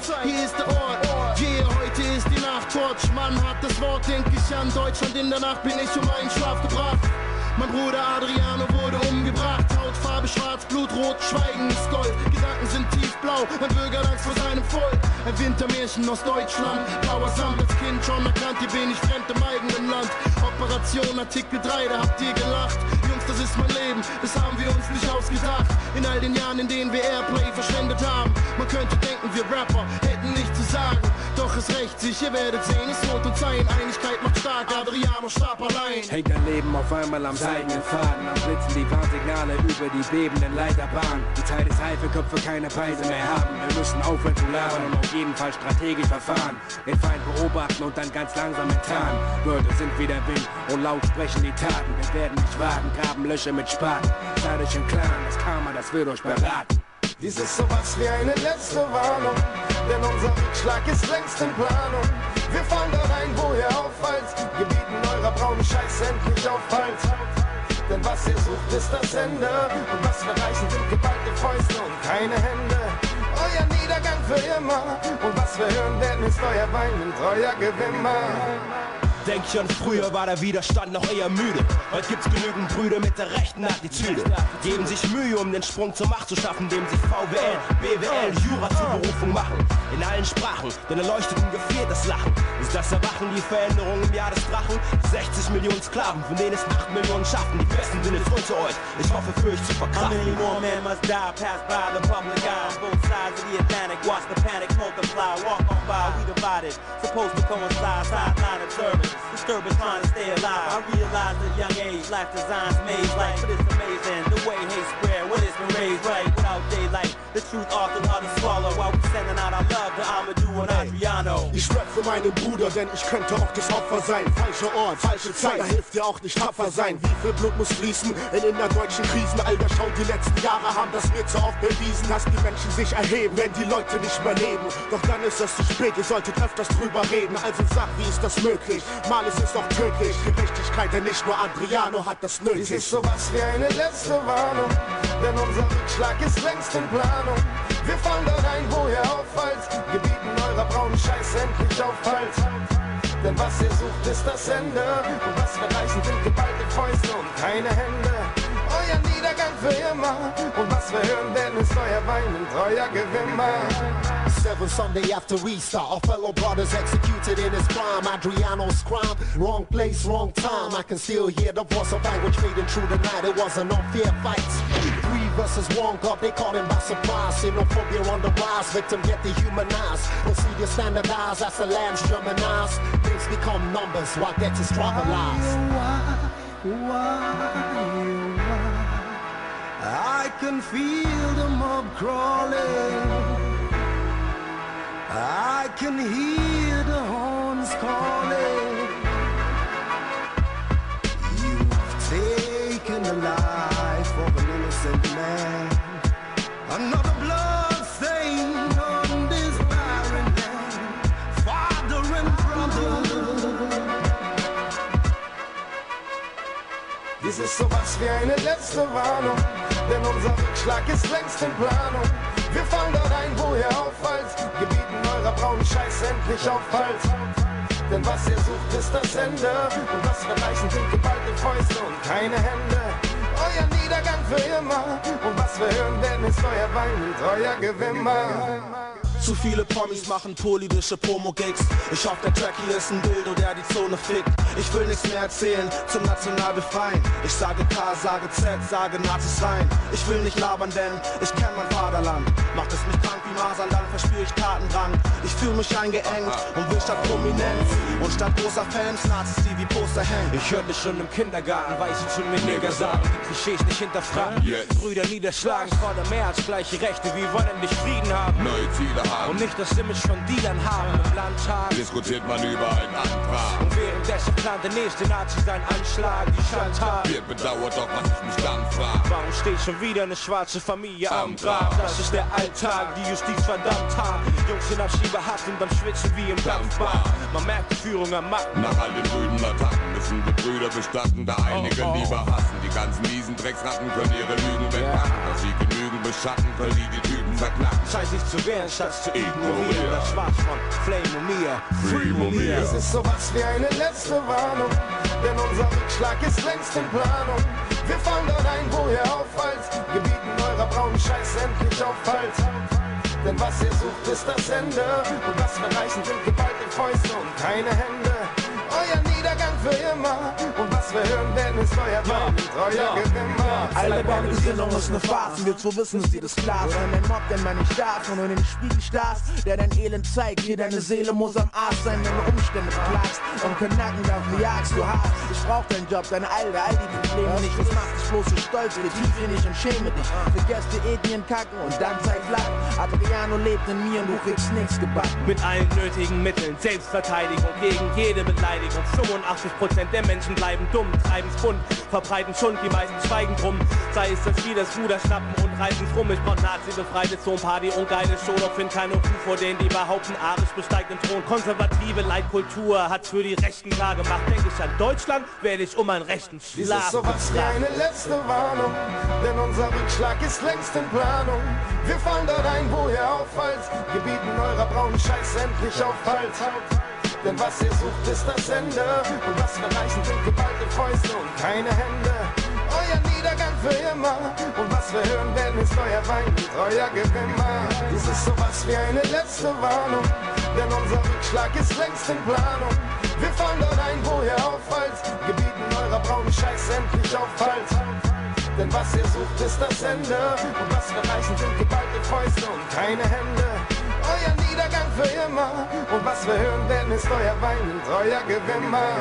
Zeit, hier ist der Ort. Yeah, heute ist die Nacht, Torch, Mann hat das Wort, denk ich an Deutschland, in der Nacht bin ich um meinen Schlaf gebracht. Mein Bruder Adriano wurde umgebracht, Hautfarbe schwarz, Blutrot, Schweigen ist Gold, Gedanken sind tiefblau, mein Bürger Angst vor seinem Volk. Ein Wintermärchen aus Deutschland, blauer Samt als Kind schon erkannt, hier bin ich fremd im eigenen Land. Operation Artikel 3, da habt ihr gelacht. Jungs, das ist mein Leben, das haben wir uns nicht ausgedacht. In all den Jahren, in denen wir Airplay verschwendet haben. Könnte denken, wir Rapper hätten nichts zu sagen. Doch es rächt sich, ihr werdet sehen, es wird uns sein. Einigkeit macht stark, Adriano starb allein. Hängt dein Leben auf einmal am seidenen Faden, am Blitzen die Warnsignale über die bebenden Leiterbahnen. Die Zeit ist reif, für Köpfe keine Preise mehr haben. Wir müssen aufhören zu labern und auf jeden Fall strategisch verfahren. Den Feind beobachten und dann ganz langsam enttarnen. Wörter sind wie der Wind und laut sprechen die Taten. Wir werden nicht warten, graben Löcher mit Spaten. Seid euch im Klaren, das Karma, das wird euch beraten. Dies ist sowas wie eine letzte Warnung, denn unser Rückschlag ist längst in Planung. Wir fahren da rein, wo ihr auffallt, gebieten eurer braunen Scheiß endlich auffallt. Denn was ihr sucht, ist das Ende. Und was wir reichen, sind geballte Fäuste und keine Hände. Euer Niedergang für immer. Und was wir hören werden, ist euer Wein und euer Gewimmer. Denk schon, früher war der Widerstand noch eher müde. Heute gibt's genügend Brüder mit der rechten Attitüde. Geben sich Mühe, um den Sprung zur Macht zu schaffen, indem sich VWL, BWL, Jura zur Berufung machen. In allen Sprachen, denn Erleuchteten gefriert das Lachen. Ist das Erwachen die Veränderung im Jahr des Drachen? 60 Millionen Sklaven, von denen es 8 Millionen schaffen. Die Besten sind es zu euch. Ich hoffe für euch zu verkraften. How many more men must die, pass by the public eye? Both sides of the Atlantic, watch the panic multiply. Walk on by, we divided. Supposed to coincide, sideline observance. Disturbance trying to stay alive. I realize at young age, life designs maze like, but it's amazing the way hate square when it's been raised right without daylight. The truth often hard to swallow Ich rap für meinen Bruder, denn ich könnte auch das Opfer sein. Falscher Ort, falsche Zeit, da hilft dir auch nicht tapfer sein. Wie viel Blut muss fließen in innerdeutschen Krisen? Alter, schau, die letzten Jahre haben das mir zu oft bewiesen, dass die Menschen sich erheben, wenn die Leute nicht mehr leben. Doch dann ist es zu spät, ihr solltet öfters drüber reden. Also sag, wie ist das möglich? Mal ist es doch tödlich. Gerechtigkeit, denn nicht nur Adriano hat das nötig. Dies ist sowas wie eine letzte Warnung, denn unser Rückschlag ist längst in Planung. Wir fahren da rein, wo ihr auffallt, gebieten eurer braunen Scheiß endlich auffallt. Denn was ihr sucht, ist das Ende. Und was wir reichen, sind geballte Fäuste und keine Hände. Euer Niedergang für immer. Und was wir hören werden, ist euer Wein und euer Gewimmer. Seven Sunday after Easter, our fellow brothers executed in his prime. Adriano's crime, wrong place, wrong time. I can still hear the voice of language fading through the night. It was an unfair fight. Three versus one, God, they caught him by surprise. Xenophobia on the rise, victim get dehumanized. Procedure standardized as the lands Germanized. Things become numbers while debt is trivialized. Why, why, why? I can feel the mob crawling. I can hear the horns calling. You've taken the life of an innocent man. Another blood stain on this barren land. Father and brother. Dies ist sowas wie eine letzte Warnung, denn unser Rückschlag ist längst in Planung. Wir fahren da rein, wo ihr auffallt, gebieten eurer braunen Scheiß endlich auffallt. Denn was ihr sucht, ist das Ende. Und was wir reichen, sind geballte Fäuste und keine Hände. Euer Niedergang für immer. Und was wir hören werden, ist euer Wein und euer Gewimmer. Zu viele Promis machen politische Promo-Gigs. Ich hoffe, der Track hier ist ein Dildo, der die Zone fickt. Ich will nichts mehr erzählen zum national befreien. Ich sage K, sage Z, sage Nazis rein. Ich will nicht labern, denn ich kenn mein Vaterland. Macht es mich Masern, dann verspüre ich Tatendrang. Ich fühle mich eingeengt und will statt Prominenz und statt großer Fans Nazis, die wie Poster hängen. Ich hörte schon im Kindergarten, weiß ich schon mir Nigger sagen. Die Klischees nicht hinterfragen. Brüder niederschlagen, fordern mehr als gleiche Rechte. Wir wollen nicht Frieden haben. Neue Ziele haben. Und nicht das Image von Dealern haben im Landtag. Diskutiert man über einen Antrag. Und währenddessen plant der nächste Nazi seinen Anschlag, die Chantal. Wird bedauert, doch was ich mich dann frag. Warum steht schon wieder eine schwarze Familie am Grab? Das ist der Alltag, die Justiz verdammt hart. Jungs sind am Schieberhaft und beim Schwitzen wie im Dampfbad. Man merkt die Führung am Macken. Nach all den brüden Attacken müssen wir Brüder bestatten, da einige Oh, oh. lieber hassen. Die ganzen miesen Drecksratten können ihre Lügen wegmachen. Dass sie genügen beschatten, können die die Typen verknacken. Scheint sich zu wehren, statt zu ignorieren. Das Schwarz von Flame und mir. Free Mumia. Es ist sowas wie eine letzte Warnung, denn unser Rückschlag ist längst in Planung. Wir fallen dort ein, wo ihr auffallt, gebieten eurer braunen Scheiß endlich auf Halt. Denn was ihr sucht, ist das Ende. Und was wir reichen, sind geballte Fäuste und keine Hände. Euer Niedergang für immer. Und was wir hören werden, ist euer Wein und euer Gewimmer. Alle deine Gesinnung ist ne Farce, willst du wissen, dir das klar? Wenn ein Mob, den man nicht darf und in den Spiegel starrst, der dein Elend zeigt, hier deine Seele muss am Arsch sein, wenn du Umstände beklagst und kein Nacken dafür jagst du hart. Ich brauch deinen Job, deine Alter, all die Probleme nicht, das macht dich bloß so stolz, geh tief in dich und schäme dich. Vergesst die Ethnien kacken und dann zeig flach. Adriano lebt in mir und du kriegst nichts gebacken. Mit allen nötigen Mitteln, Selbstverteidigung gegen jede Beleidigung. 85% der Menschen bleiben dumm, treiben's bunt, verbreiten Schund, die meisten schweigen drum. Sei es, dass wir das Ruder schnappen und reißen's rum. Ich brauch Nazi-befreite Zonparty und geile Show, doch find keine Kuh vor denen, die behaupten, Arisch besteigt den Thron. Konservative Leitkultur hat's für die Rechten klar gemacht. Denk ich an Deutschland, werde ich um einen rechten Dies Schlaf ist sowas wie eine letzte Warnung, denn unser Rückschlag ist längst in Planung. Wir fallen dort ein, wo ihr auffallt, gebieten eurer braunen Scheiß endlich auf Halt. Denn was ihr sucht, ist das Ende. Und was wir reichen, sind geballte Fäuste und keine Hände. Euer Niedergang für immer. Und was wir hören werden, ist euer Wein und euer Gewimmer. Dies ist sowas wie eine letzte Warnung, denn unser Rückschlag ist längst in Planung. Wir fallen dort ein, wo ihr auffallt, gebieten eurer braunen Scheiß endlich auf Halt. Denn was ihr sucht, ist das Ende. Und was wir reichen, sind geballte Fäuste und keine Hände. Für immer. Und was wir hören werden, ist euer Wein und euer Gewimmer.